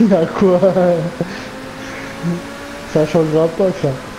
À bah, quoi? Ça changera pas ça.